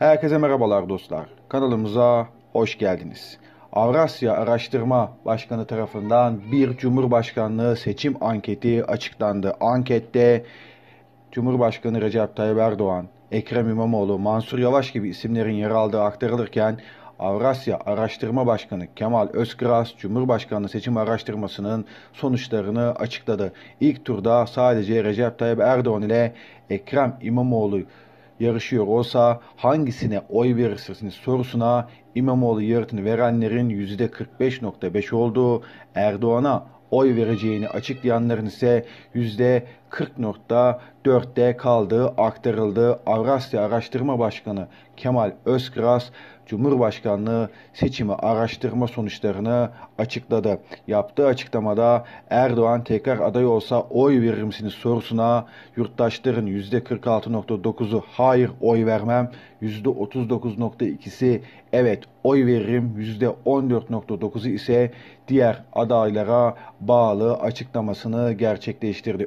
Herkese merhabalar dostlar. Kanalımıza hoş geldiniz. Avrasya Araştırma Başkanı tarafından bir Cumhurbaşkanlığı seçim anketi açıklandı. Ankette Cumhurbaşkanı Recep Tayyip Erdoğan, Ekrem İmamoğlu, Mansur Yavaş gibi isimlerin yer aldığı aktarılırken Avrasya Araştırma Başkanı Kemal Özkıras, Cumhurbaşkanlığı seçim araştırmasının sonuçlarını açıkladı. İlk turda sadece Recep Tayyip Erdoğan ile Ekrem İmamoğlu yarışıyor olsa hangisine oy verirsiniz sorusuna İmamoğlu yanıtını verenlerin %45.5 olduğu, Erdoğan'a oy vereceğini açıklayanların ise %40.4'te kaldığı aktarıldı. Avrasya Araştırma Başkanı Kemal Özkıras, Cumhurbaşkanlığı seçimi araştırma sonuçlarını açıkladı. Yaptığı açıklamada Erdoğan tekrar aday olsa oy verir misiniz sorusuna yurttaşların %46.9'u hayır oy vermem, %39.2'si evet oy veririm, %14.9'u ise diğer adaylara bağlı açıklamasını gerçekleştirdi.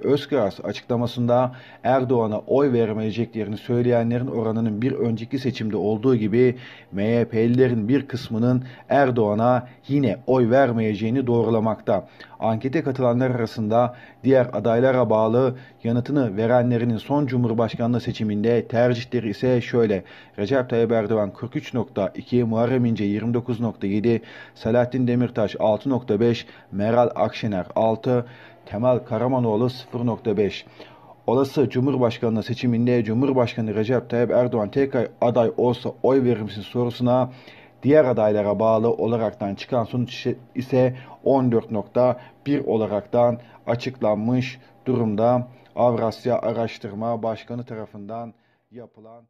Özkıras açıklamasında Erdoğan'a oy vermeyeceklerini söyleyenlerin oranının bir önceki seçimde olduğu gibi MHP'lilerin bir kısmının Erdoğan'a yine oy vermeyeceğini doğrulamakta. Ankete katılanlar arasında diğer adaylara bağlı yanıtını verenlerinin son Cumhurbaşkanlığı seçiminde tercihleri ise şöyle. Recep Tayyip Erdoğan 43.2, Muharrem İnce 29.7, Selahattin Demirtaş 6.5, Meral Akşener 6, Kemal Karamanoğlu 0.5. Olası Cumhurbaşkanlığı seçiminde Cumhurbaşkanı Recep Tayyip Erdoğan tekrar aday olsa oy verir misin sorusuna diğer adaylara bağlı olaraktan çıkan sonuç ise 14.1 olaraktan açıklanmış durumda. Avrasya Araştırma Başkanı tarafından yapılan